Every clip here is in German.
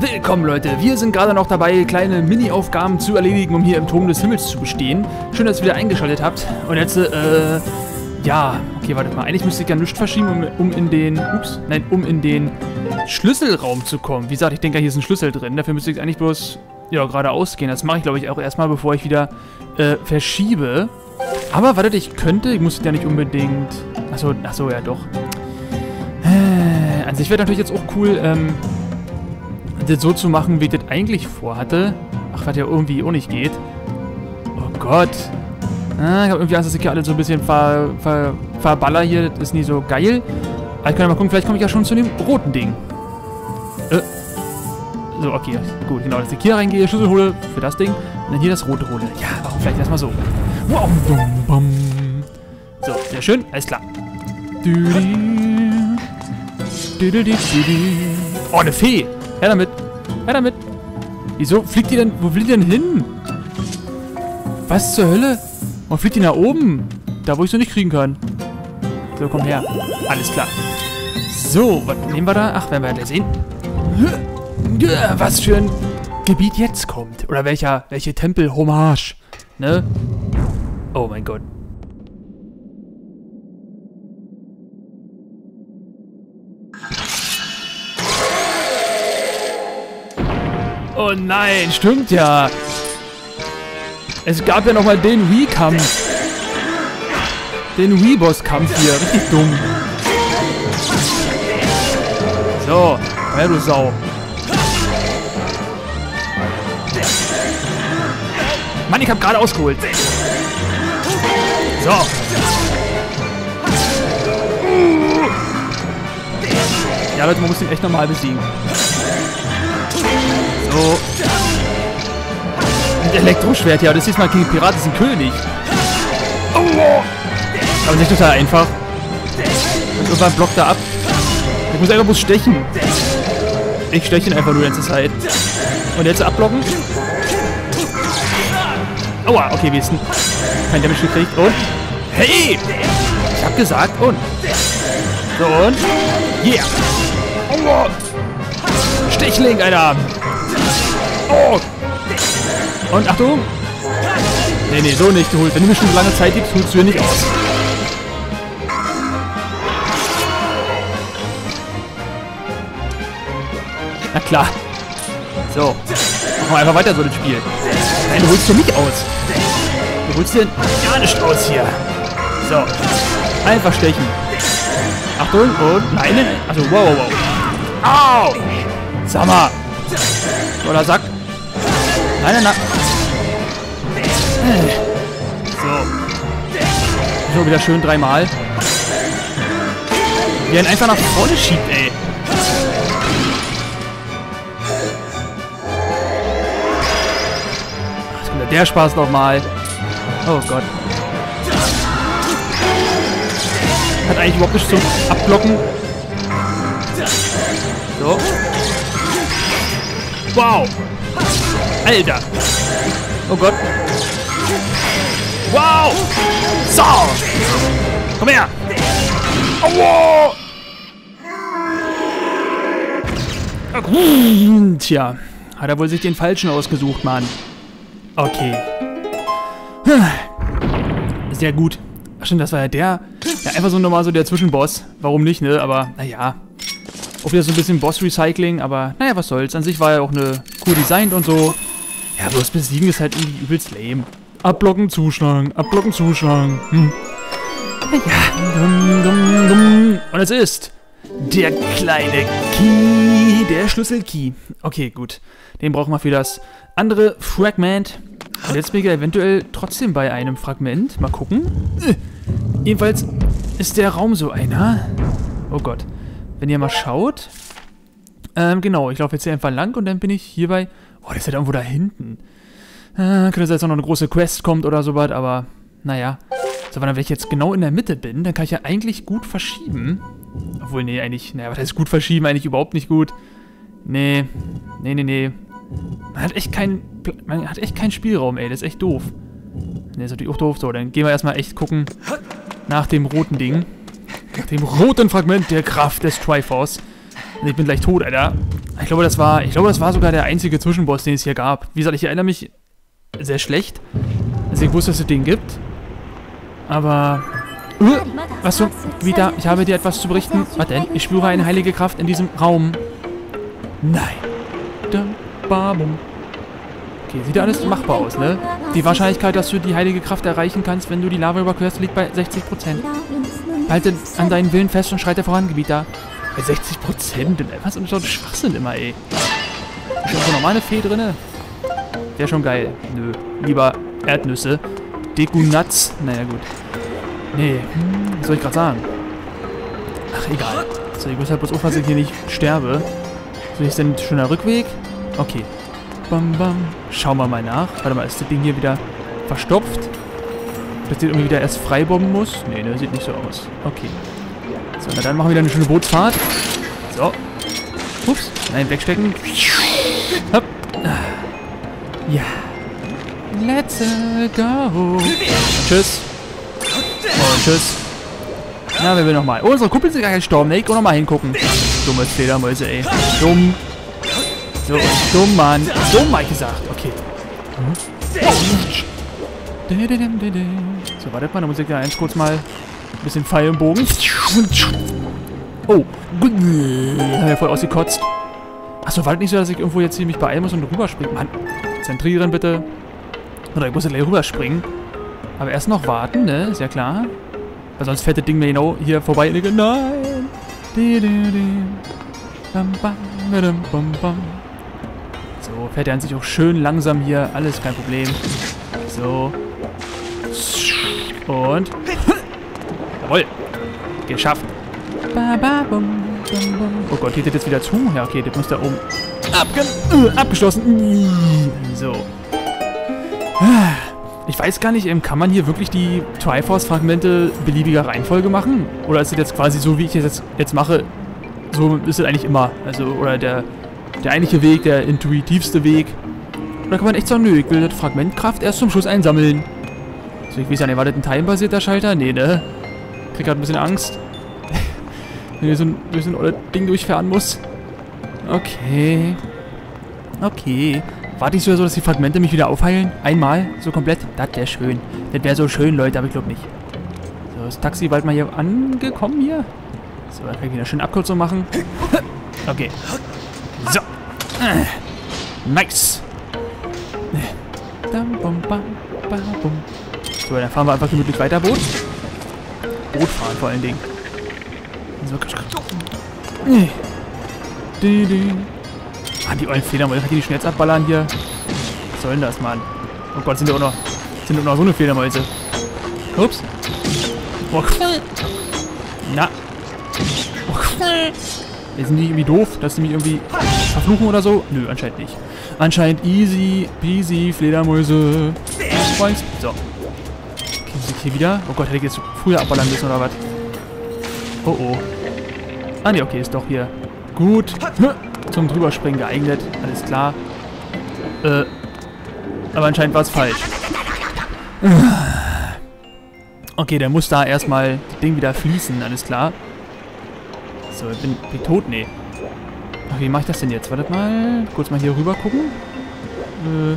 Willkommen Leute, wir sind gerade noch dabei, kleine Mini-Aufgaben zu erledigen, um hier im Turm des Himmels zu bestehen. Schön, dass ihr wieder eingeschaltet habt. Und jetzt, äh, ja, okay, wartet mal. Eigentlich müsste ich ja nichts verschieben, um, um in den, ups, nein, um in den Schlüsselraum zu kommen. Wie gesagt, ich denke, hier ist ein Schlüssel drin. Dafür müsste ich eigentlich bloß, ja, geradeaus gehen. Das mache ich, glaube ich, auch erstmal, bevor ich wieder, äh, verschiebe. Aber, wartet, ich könnte, ich muss ja nicht unbedingt, achso, achso, ja, doch. Äh, an sich wäre natürlich jetzt auch cool, ähm, das so zu machen, wie ich das eigentlich vorhatte. Ach, was ja irgendwie auch nicht geht. Oh Gott. Ah, ich habe irgendwie Angst, dass ich hier alle so ein bisschen ver, ver, verballer hier. Das ist nie so geil. Aber ich kann ja mal gucken, vielleicht komme ich ja schon zu dem roten Ding. Äh. So, okay. Gut, genau, dass ich hier reingehe, Schlüssel hole für das Ding. Und dann hier das rote hole. Ja, warum vielleicht erstmal so. Wow, bum, bum. So, sehr schön. Alles klar. Oh, eine Fee. Her damit. Her damit. Wieso fliegt die denn? Wo will die denn hin? Was zur Hölle? Wo fliegt die nach oben? Da, wo ich sie nicht kriegen kann. So, komm her. Alles klar. So, was nehmen wir da? Ach, werden wir ja sehen. Was für ein Gebiet jetzt kommt. Oder welcher, welche Tempel-Hommage. Ne? Oh mein Gott. Oh nein, stimmt ja. Es gab ja nochmal den Wii-Kampf. Den Wii-Boss-Kampf hier. Richtig dumm. So, ja du Sau. Mann, ich hab gerade ausgeholt. So. Ja, Leute, man muss ihn echt normal besiegen. So. Mit Elektroschwert, ja. Das ist mal gegen Piraten, ist ein König. Aber nicht total einfach. Und irgendwann blockt er ab. Ich muss einfach bloß stechen. Ich steche ihn einfach nur die ganze Zeit. Und jetzt abblocken. Aua, okay, ist denn? Kein Damage gekriegt. Und? Hey! Ich hab gesagt, und? So, und? Yeah! Aua! Stichling, Alter! Oh! Und Achtung! Nee, nee, so nicht geholt. Wenn du mir schon so lange Zeit gibst, holst du hier nicht aus. Na klar. So. Machen wir einfach weiter so das Spiel. Nein, du holst dir nicht aus. Du holst dir gar nicht aus hier. So. Einfach stechen. Achtung und nein. Also wow, wow, wow. Au! Sag mal. Oder Sack. Nein, nein, nein. So. So, wieder schön dreimal. Wie ihn einfach nach vorne schiebt, ey. Kommt der Spaß nochmal. Oh Gott. Hat eigentlich überhaupt nicht zum Abblocken. So. Wow. Alter. Oh Gott. Wow. So. Komm her. Aua. Tja. Hat er wohl sich den falschen ausgesucht, Mann. Okay. Sehr gut. Ach stimmt, das war ja der. Ja, einfach so normal so der Zwischenboss. Warum nicht, ne? Aber, naja. Auch wieder so ein bisschen Boss-Recycling, aber naja, was soll's. An sich war er auch eine cool designt und so. Ja, bloß besiegen ist halt irgendwie übelst lame. Abblocken, zuschlagen, abblocken, zuschlagen. Hm. Ja, dum, dum, dum. Und es ist der kleine Key, der Schlüssel-Key. Okay, gut. Den brauchen wir für das andere Fragment. Und jetzt bin ich eventuell trotzdem bei einem Fragment. Mal gucken. Äh. Jedenfalls ist der Raum so einer. Oh Gott. Wenn ihr mal schaut. Ähm, genau, ich laufe jetzt hier einfach lang und dann bin ich hier bei... Oh, der ist halt irgendwo da hinten. Äh, könnte sein, dass noch eine große Quest kommt oder sowas, aber naja. So, wenn ich jetzt genau in der Mitte bin, dann kann ich ja eigentlich gut verschieben. Obwohl, nee, eigentlich... Naja, was heißt gut verschieben? Eigentlich überhaupt nicht gut. Nee. Nee, nee, nee. Man hat echt keinen... Man hat echt keinen Spielraum, ey. Das ist echt doof. Nee, ist natürlich auch doof. So, dann gehen wir erstmal echt gucken nach dem roten Ding. Nach dem roten Fragment der Kraft des Triforce. Ich bin gleich tot, Alter. Ich glaube, das war, ich glaube, das war sogar der einzige Zwischenboss, den es hier gab. Wie gesagt, ich erinnere mich sehr schlecht. Also ich wusste, dass es den gibt. Aber... Uh, was so? Wieder, ich habe dir etwas zu berichten. Was denn? Ich spüre eine heilige Kraft in diesem Raum. Nein. Okay, sieht ja alles machbar aus, ne? Die Wahrscheinlichkeit, dass du die heilige Kraft erreichen kannst, wenn du die Lava überquerst, liegt bei 60%. Halte an deinen Willen fest und schreite voran, Gebieter. Bei 60%? Was ist so ein Schwachsinn immer, ey. Ist da so normale Fee drinne? Wäre schon geil. Nö. Lieber Erdnüsse. Deku-Nuts. Naja, gut. Nee. Hm, was soll ich gerade sagen? Ach, egal. So, ich muss halt bloß aufpassen, dass ich hier nicht sterbe. So, ist denn schon der Rückweg? Okay. Bam, bam. Schauen wir mal nach. Warte mal, ist das Ding hier wieder verstopft? Dass das irgendwie wieder erst freibomben muss? Nee, ne, sieht nicht so aus. Okay. So, na dann machen wir wieder eine schöne Bootsfahrt. So. Ups. Nein, wegstecken. Hopp. Ja. Let's go. Und tschüss. Und tschüss. Na, wer will nochmal? Oh, unsere Kumpel sind gar gestorben. Ich nochmal hingucken. Dumme Fledermäuse, ey. Dumm. So, dumm, Mann. Dumm, hab ich gesagt. Okay. So, wartet mal, da muss ich ja eins kurz mal bisschen Pfeil im Bogen. Oh. Hab ja voll ausgekotzt. Achso, war das nicht so, dass ich irgendwo jetzt hier mich beeilen muss und rüberspringen? Mann, zentrieren bitte. Oder ich muss ja gleich rüberspringen. Aber erst noch warten, ne? Ist ja klar. Weil sonst fährt das Ding mir genau hier vorbei. Nein. So, fährt er an sich auch schön langsam hier. Alles kein Problem. So. Und. Jawohl. Geschafft. Oh Gott, geht das jetzt wieder zu? Ja, okay, das muss da oben. Abge äh, abgeschlossen. So. Ich weiß gar nicht, kann man hier wirklich die Triforce-Fragmente beliebiger Reihenfolge machen? Oder ist das jetzt quasi so, wie ich es jetzt, jetzt mache? So ist es eigentlich immer. Also, oder der, der eigentliche Weg, der intuitivste Weg. Oder kann man echt sagen, nö, ich will das Fragmentkraft erst zum Schluss einsammeln. Also ich weiß ja nicht, war das ein timebasierter Schalter? Nee, ne? Ich krieg gerade ein bisschen Angst. Wenn ich so ein, durch so ein Ding durchfahren muss. Okay. Okay. Warte ich so, dass die Fragmente mich wieder aufheilen? Einmal? So komplett? Das wäre schön. Das wäre so schön, Leute, aber ich glaube nicht. So, das Taxi bald mal hier angekommen hier. So, dann kann ich wieder schön Abkürzung machen. Okay. So. Nice. So, dann fahren wir einfach gemütlich weiter Boot. Boot fahren vor allen Dingen. So. Ah, die ollen Fledermäuse. Kann die schnell abballern hier? Was soll denn das, Mann? Oh Gott, sind ja auch noch, sind auch noch so eine Fledermäuse. Ups. Oh, Na. Oh, sind die irgendwie doof, dass sie mich irgendwie verfluchen oder so? Nö, anscheinend nicht. Anscheinend easy peasy Fledermäuse. So. Okay, ich hier wieder? Oh Gott, hätte ich jetzt früher abballern müssen oder was? Oh oh. Ah ne, okay, ist doch hier. Gut. Zum Drüberspringen geeignet. Alles klar. Äh. Aber anscheinend war es falsch. Okay, der muss da erstmal das Ding wieder fließen. Alles klar. So, ich bin, bin tot? Nee. Ach, wie mache ich das denn jetzt? Wartet mal. Kurz mal hier rüber gucken. Äh.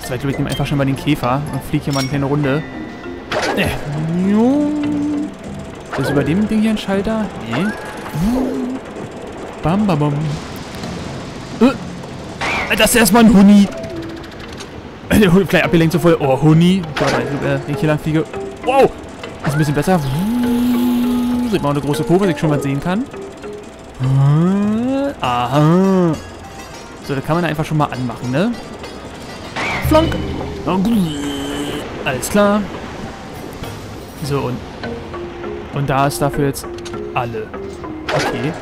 Das war, glaube ich, nehme einfach schon mal den Käfer und fliege hier mal eine kleine Runde. Äh. Ist über dem Ding hier ein Schalter? Nee. Bam, bam, bam. Äh, das ist erstmal ein Huni. Äh, der Huni vielleicht abgelenkt so voll. Oh, Huni. Wenn ich hier lang fliege. Wow. Ist ein bisschen besser. Sieht man auch eine große Kurve, die ich schon mal sehen kann. Aha. So, da kann man einfach schon mal anmachen, ne? Flank. Alles klar. So, und... Und da ist dafür jetzt alle. Okay.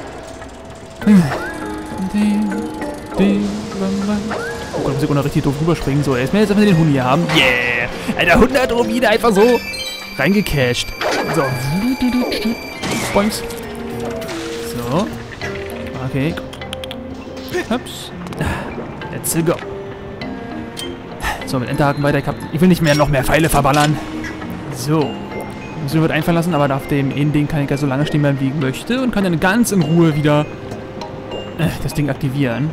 Oh Gott, muss ich richtig doof rüberspringen. So, erstmal jetzt einfach den Hund hier haben. Yeah! Alter, 100 Rubine einfach so reingecasht. So. Boings. So. Okay. Ups. Let's go. So, mit Enterhaken weiter. Ich will nicht mehr noch mehr Pfeile verballern. So. Muss wird einfallen lassen, aber auf dem einen Ding kann ich ja so lange stehen bleiben, wie ich möchte. Und kann dann ganz in Ruhe wieder äh, das Ding aktivieren.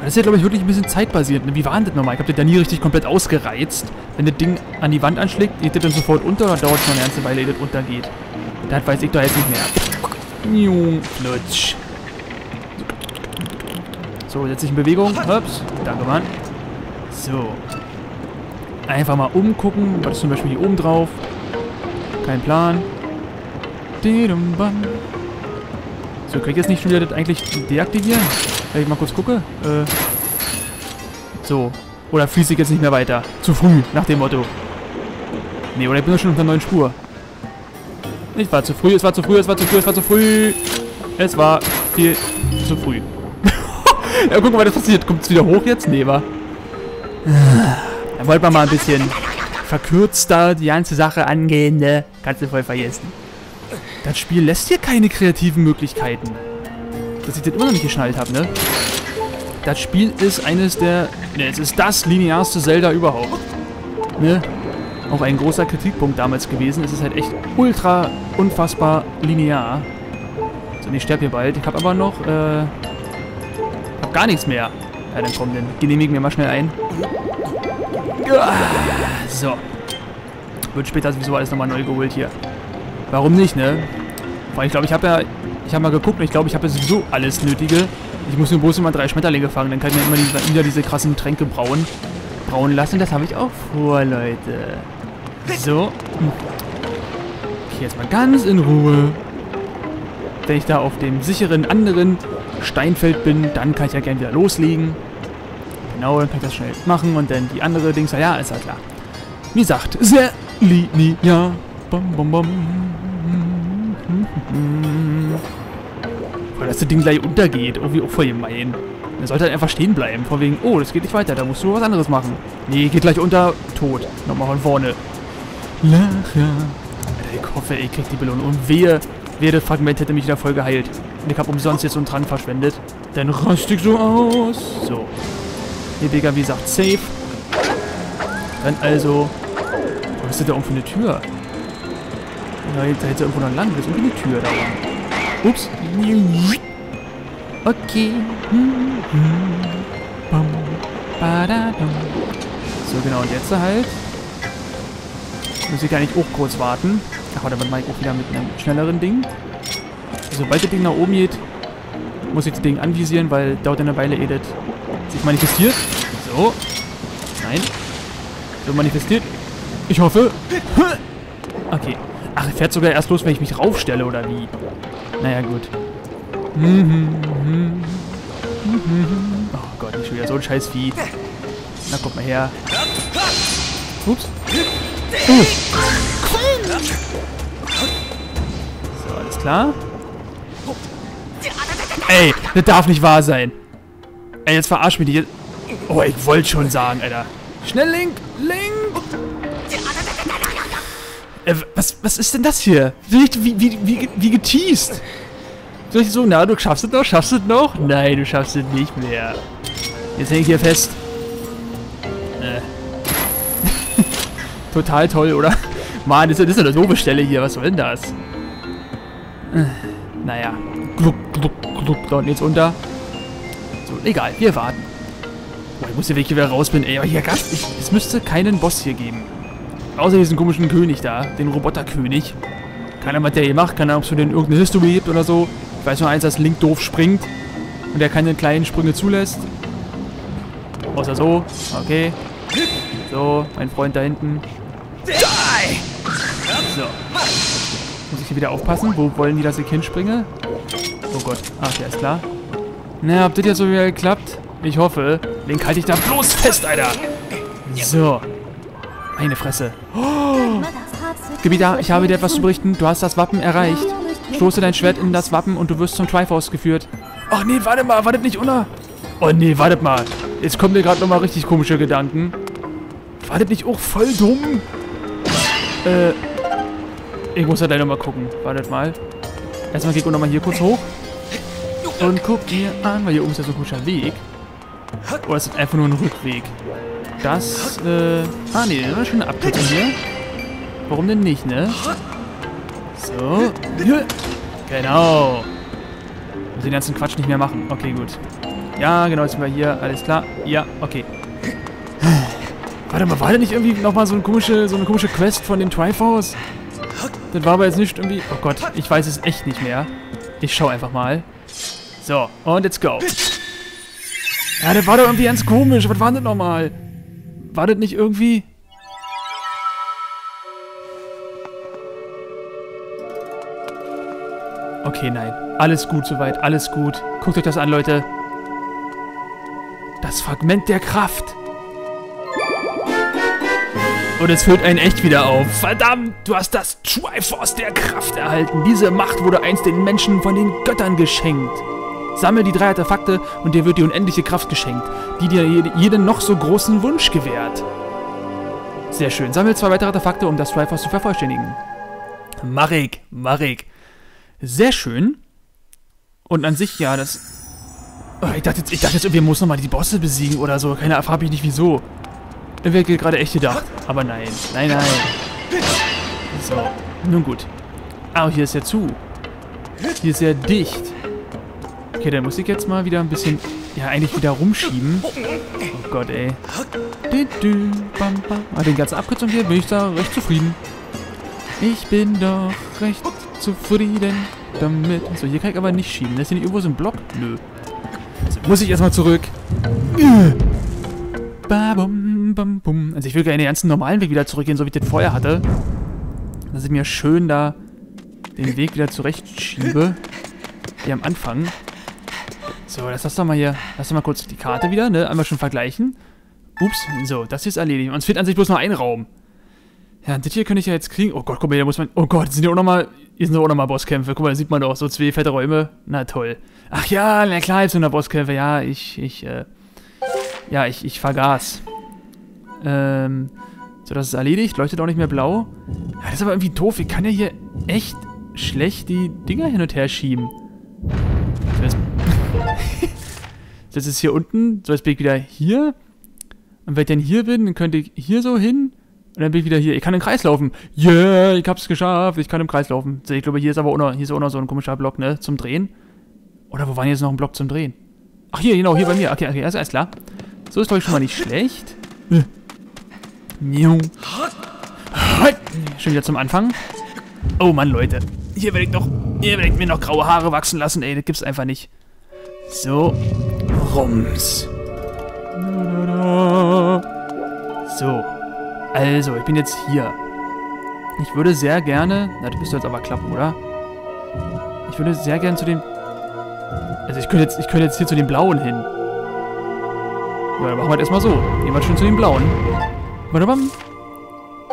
Das ist ja, glaube ich, wirklich ein bisschen zeitbasiert. Ne? Wie war denn das nochmal? Ich habe das ja nie richtig komplett ausgereizt. Wenn das Ding an die Wand anschlägt, geht das dann sofort unter oder dauert es noch eine ganze Weile, ehe das untergeht? Das weiß ich doch jetzt nicht mehr. Jung, Flutsch. So, setze ich in Bewegung. Ups, danke, Mann. So. Einfach mal umgucken. Was ist zum Beispiel hier oben drauf? Kein Plan. So, krieg ich jetzt nicht schon wieder das eigentlich deaktivieren? Wenn ich mal kurz gucke. Äh. So. Oder fließe ich jetzt nicht mehr weiter? Zu früh, nach dem Motto. Nee, oder ich bin doch schon auf einer neuen Spur. Ich war zu früh, es war zu früh, es war zu früh, es war zu früh. Es war viel zu früh. ja, guck mal, was passiert. Kommt es wieder hoch jetzt? Nee, war. Dann wollten wir mal ein bisschen verkürzter die ganze Sache angehen, ne? Kannst du voll vergessen. Das Spiel lässt hier keine kreativen Möglichkeiten. Dass ich das immer noch nicht geschnallt habe, ne? Das Spiel ist eines der... Ne, es ist das linearste Zelda überhaupt. Ne? Auch ein großer Kritikpunkt damals gewesen. Es ist halt echt ultra unfassbar linear. So, ich sterbe hier bald. Ich habe aber noch, äh... Hab gar nichts mehr. Ja, dann komm, dann genehmigen wir mal schnell ein. So. Wird später sowieso alles nochmal neu geholt hier. Warum nicht, ne? Weil ich glaube, ich habe ja... Ich habe mal geguckt und ich glaube, ich habe ja sowieso alles Nötige. Ich muss nur bloß immer drei Schmetterlinge fangen. Dann kann ich mir immer die, wieder diese krassen Tränke brauen. Brauen lassen. Das habe ich auch vor, Leute. So. Okay, jetzt mal ganz in Ruhe. Wenn ich da auf dem sicheren anderen Steinfeld bin, dann kann ich ja gerne wieder loslegen. Genau, dann kann ich das schnell machen und dann die andere Dings. Ja, ist ja klar. Wie gesagt, sehr linear. Bom, bom, bom. Weil das Ding gleich untergeht. Irgendwie auch voll gemein. Er sollte halt einfach stehen bleiben. Vor wegen, oh, das geht nicht weiter. Da musst du was anderes machen. Nee, geht gleich unter. Tot. Nochmal von vorne. Lacher. Alter, ich hoffe, ich krieg die Belohnung. Und wehe, wehe, das Fragment hätte mich wieder voll geheilt. Und ich habe umsonst jetzt so einen Trank verschwendet. Dann raste ich so aus. So. Hier, Digga, wie gesagt, safe. Dann also... Was ist denn da irgendwo eine Tür? Da hätte da irgendwo noch lang. Da ist irgendwie eine Tür da Ups. Okay. So, genau. Und jetzt halt... Muss ich nicht auch kurz warten. Ach, warte, dann mache ich auch wieder mit einem schnelleren Ding. Sobald das Ding nach oben geht, muss ich das Ding anvisieren, weil dauert eine Weile, das sich manifestiert. So. Nein. So manifestiert. Ich hoffe. Okay. Ach, er fährt sogar erst los, wenn ich mich raufstelle, oder wie? Naja, gut. Oh Gott, nicht schon wieder so ein scheiß Vieh. Na, guck mal her. Ups. Uh. So, alles klar. Ey, das darf nicht wahr sein. Ey, jetzt verarsch mich nicht. Oh, ich wollte schon sagen, Alter. Schnell, Link! Link! Äh, was, was ist denn das hier? Wie, wie, wie, wie, geteased? Soll ich so, na, du schaffst es noch? Schaffst es noch? Nein, du schaffst es nicht mehr. Jetzt häng ich hier fest. Äh. Total toll, oder? Mann, das ist, das ist eine doofe Stelle hier. Was soll denn das? Äh, naja. Gluck, gluck, gluck. Da unten jetzt unter. Egal. Wir warten. Oh, ich muss hier weg, wieder raus bin. Ey, aber hier. Ich, es müsste keinen Boss hier geben. Außer diesen komischen König da. Den Roboterkönig. Keiner, was der hier macht. Keine Ahnung, ob es für den irgendeine History gibt oder so. Ich weiß nur eins, dass Link doof springt. Und er keine kleinen Sprünge zulässt. Außer so. Okay. So, mein Freund da hinten. So. Muss ich hier wieder aufpassen? Wo wollen die, dass ich hinspringe? Oh Gott. Ach, der ist klar. Na, ob das jetzt so wieder geklappt? Ich hoffe. Link halte ich da bloß fest, Alter. So. Meine Fresse. Oh. Gebieter, ich habe dir etwas zu berichten. Du hast das Wappen erreicht. Stoße dein Schwert in das Wappen und du wirst zum Triforce geführt. Ach nee, warte mal. Wartet nicht unter. Oh nee, wartet mal. Jetzt kommen mir gerade nochmal richtig komische Gedanken. Wartet nicht auch voll dumm? Äh, ich muss ja gleich nochmal gucken. Wartet mal. Erstmal geht ich nochmal hier kurz hoch. Und guck dir an, weil hier oben ist ja so ein komischer Weg. Oder ist das einfach nur ein Rückweg? Das, äh... Ah, nee, eine Abkürzung hier. Warum denn nicht, ne? So. Genau. Also den ganzen Quatsch nicht mehr machen. Okay, gut. Ja, genau, jetzt sind wir hier. Alles klar. Ja, okay. Warte mal, war da nicht irgendwie nochmal so, eine komische, so eine komische Quest von den Triforce? Das war aber jetzt nicht irgendwie... Oh Gott, ich weiß es echt nicht mehr. Ich schau einfach mal. So, und let's go. Ja, das war doch irgendwie ganz komisch. Was war das nochmal? War das nicht irgendwie... Okay, nein. Alles gut soweit, alles gut. Guckt euch das an, Leute. Das Fragment der Kraft. Und es füllt einen echt wieder auf. Verdammt, du hast das Triforce der Kraft erhalten. Diese Macht wurde einst den Menschen von den Göttern geschenkt. Sammel die drei Artefakte und dir wird die unendliche Kraft geschenkt, die dir jeden noch so großen Wunsch gewährt. Sehr schön. Sammel zwei weitere Artefakte, um das Triforce zu vervollständigen. Marik, Marik. Sehr schön. Und an sich, ja, das... Oh, ich dachte jetzt, ich dachte jetzt irgendwie, muss nochmal die Bosse besiegen oder so. Keine Ahnung, habe ich nicht wieso. Irgendwie gerade echt gedacht. Aber nein, nein, nein. So, nun gut. Ah, hier ist ja zu. Hier ist ja dicht. Okay, dann muss ich jetzt mal wieder ein bisschen, ja, eigentlich wieder rumschieben. Oh Gott, ey. Bam, bam. Ah, den ganzen Abkürzungen hier bin ich da recht zufrieden. Ich bin doch recht zufrieden damit. So, hier kann ich aber nicht schieben. Ist hier nicht irgendwo so ein Block? Nö. So, muss ich erstmal zurück. Also ich will gerne den ganzen normalen Weg wieder zurückgehen, so wie ich den vorher hatte. Dass ich mir schön da den Weg wieder zurechtschiebe. Hier am Anfang. So, lass das doch mal hier. Lass doch mal kurz die Karte wieder, ne? Einmal schon vergleichen. Ups, so, das hier ist erledigt. Uns fehlt an sich bloß noch ein Raum. Ja, das hier könnte ich ja jetzt kriegen. Oh Gott, guck mal, hier muss man... Oh Gott, sind hier auch nochmal... Hier sind auch nochmal Bosskämpfe. Guck mal, da sieht man doch so zwei fette Räume. Na toll. Ach ja, na klar, jetzt sind da Bosskämpfe. Ja, ich, ich, äh... Ja, ich, ich vergaß. Ähm... So, das ist erledigt. Leuchtet auch nicht mehr blau. Ja, das ist aber irgendwie doof. Ich kann ja hier echt schlecht die Dinger hin und her schieben. So, jetzt... das ist hier unten. So, jetzt bin ich wieder hier. Und wenn ich dann hier bin, dann könnte ich hier so hin. Und dann bin ich wieder hier. Ich kann im Kreis laufen. Yeah, ich hab's geschafft. Ich kann im Kreis laufen. Ich glaube, hier ist aber auch noch, hier ist auch noch so ein komischer Block, ne? Zum Drehen. Oder wo war jetzt noch ein Block zum Drehen? Ach, hier, genau, hier bei mir. Okay, okay, also alles klar. So ist, glaube ich, schon mal nicht schlecht. Schon wieder zum Anfang. Oh Mann, Leute. Hier werde ich noch, hier werde ich mir noch graue Haare wachsen lassen. Ey, das gibt's einfach nicht. So. Rums. So. Also, ich bin jetzt hier. Ich würde sehr gerne... Na, du bist jetzt aber klappen, oder? Ich würde sehr gerne zu dem... Also, ich könnte jetzt, ich könnte jetzt hier zu den Blauen hin. Ja, dann machen wir das erstmal so. Gehen wir schon zu den Blauen. Warte mal.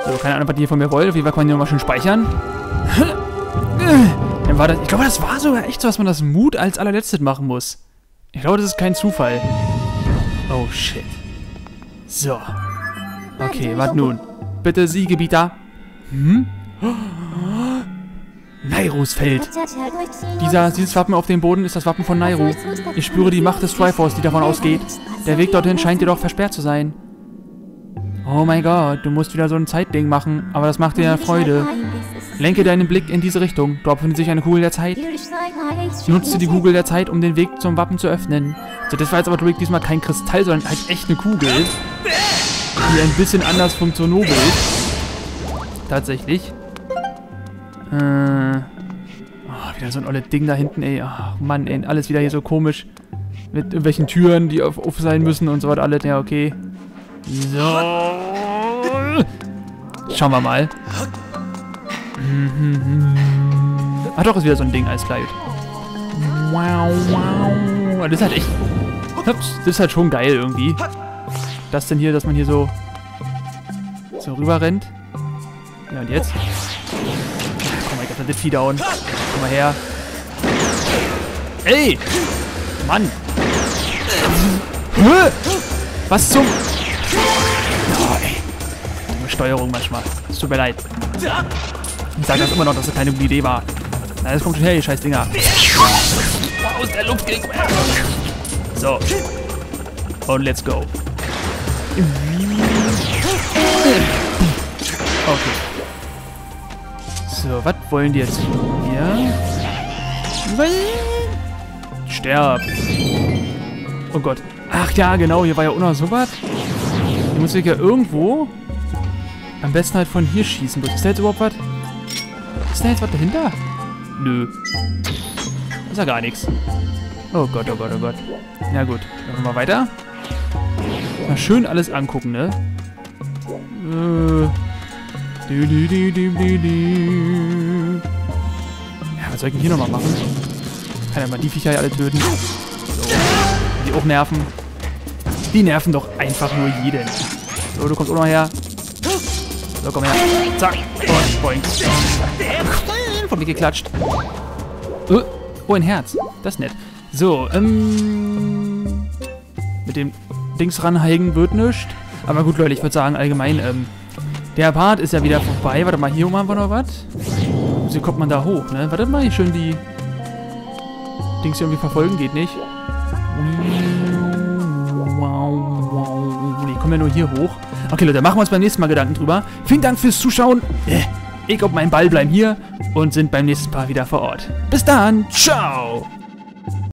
So, keine Ahnung, was die hier von mir wollen. Auf jeden Fall kann man hier nochmal schön speichern. Dann war das... Ich glaube, das war sogar echt so, dass man das Mut als allerletztes machen muss. Ich glaube, das ist kein Zufall. Oh, shit. So. Okay, was nun? Bitte Siegebieter. Hm? Nairus Feld. Dieser, dieses Wappen auf dem Boden ist das Wappen von Nairu. Ich spüre die Macht des Triforce, die davon ausgeht. Der Weg dorthin scheint jedoch versperrt zu sein. Oh mein Gott, du musst wieder so ein Zeitding machen, aber das macht dir ja Freude. Lenke deinen Blick in diese Richtung. Dort befindet sich eine Kugel der Zeit. Nutze die Kugel der Zeit, um den Weg zum Wappen zu öffnen. So, das war jetzt aber Rick diesmal kein Kristall, sondern halt echt eine Kugel die ein bisschen anders funktioniert. Tatsächlich. Äh. Oh, wieder so ein olles Ding da hinten, ey. Ach, Mann, ey. Alles wieder hier so komisch. Mit irgendwelchen Türen, die auf, auf sein müssen und so was alles. Ja, okay. So. Schauen wir mal. Ah doch, ist wieder so ein Ding, alles klar. Wow, wow. Das ist halt echt... Das ist halt schon geil irgendwie das denn hier, dass man hier so, so rüber rennt? Ja, und jetzt? Komm mal, ich hab das Vieh down. Komm mal her. Ey! Mann! Was zum... Oh, ey. Steuerung manchmal. Es tut mir leid. Ich sage das immer noch, dass das keine gute Idee war. Na, das kommt schon her, ihr scheiß Dinger. Aus der Luft So. Und let's go. Okay. So, was wollen die jetzt hier? sterb. Oh Gott. Ach ja, genau, hier war ja auch noch sowas. Hier muss ich ja irgendwo am besten halt von hier schießen. Ist da jetzt überhaupt was? Ist da jetzt was dahinter? Nö. Ist ja gar nichts. Oh Gott, oh Gott, oh Gott. Ja gut, dann wir mal weiter. Mal schön alles angucken, ne? Äh. Du, du, du, du, du, du. Ja, was soll ich denn hier nochmal machen? Kann ja mal die Viecher hier alle töten. So. Die auch nerven. Die nerven doch einfach nur jeden. So, du kommst auch noch her. So, komm her. Zack. Und boing. Von mir geklatscht. Uh, oh, ein Herz. Das ist nett. So, ähm... Mit dem Dings ranheigen wird nichts. Aber gut, Leute, ich würde sagen, allgemein, ähm... Der Part ist ja wieder vorbei. Warte mal, hier oben haben wir noch was. Wie kommt man da hoch, ne? Warte mal, hier schön die... Dings irgendwie verfolgen, geht nicht. Wow, wow. Nee, kommen wir nur hier hoch. Okay, Leute, machen wir uns beim nächsten Mal Gedanken drüber. Vielen Dank fürs Zuschauen. Äh, ich und mein Ball bleiben hier und sind beim nächsten Part wieder vor Ort. Bis dann. Ciao.